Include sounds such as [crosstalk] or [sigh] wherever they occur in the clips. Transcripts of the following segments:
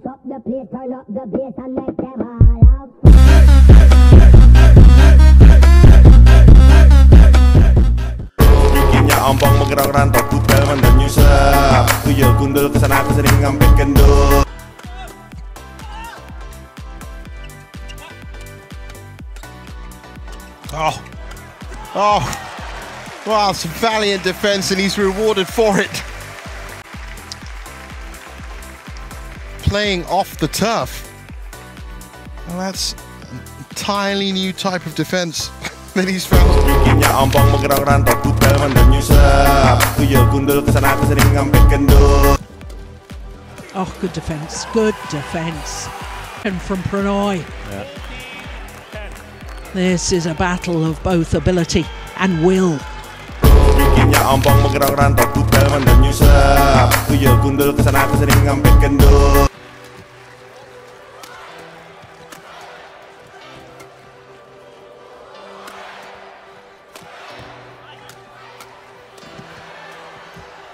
the place, turn up the bass and make them all out. Bikinnya ompong menggerong rantau pudal mandan nyusap Tuyul gundul kesana aku sering ngambil kendul Oh, oh, wow, some valiant defence, and he's rewarded for it. Playing off the turf. Well, that's an entirely new type of defence [laughs] that he's found. Bikinnya ompong menggerong rantau pudal mandan nyusap eh. Tuyul gundul kesana aku sering ngambil kendul Oh, good defence. Good defence. And from Pranoy. This is a battle of both ability and will.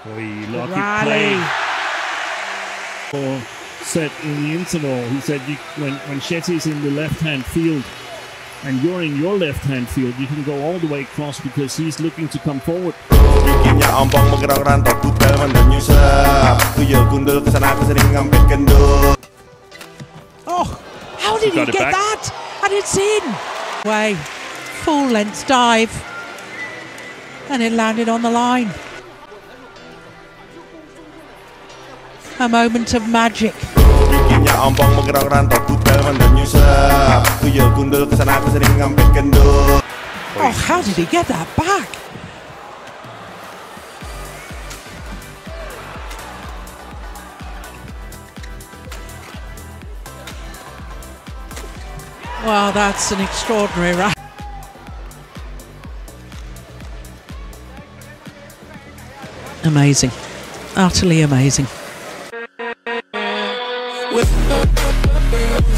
Very lucky Rally. play for said in the interval. He said you, when when Shetty's in the left hand field and you're in your left hand field, you can go all the way across because he's looking to come forward. Bikinnya ompong menggerong rantau pudal mandan nyusap Tuyul gundul kesana aku sering ngambil kendul Oh, how did he got it get that? And it's in. Way. Full length dive. And it landed on the line. A moment of magic. Ompong menggerong rantau pudal mandan nyusap Tuyul gundul kesana aku sering ngambil kendul Oh, how did he get that back? Wow, that's an extraordinary run. Amazing. Utterly amazing. Yeah.